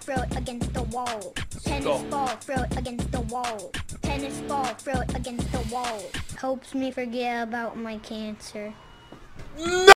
throw it against the wall. Tennis ball, throw it against the wall. Tennis ball, throw it against the wall. Helps me forget about my cancer.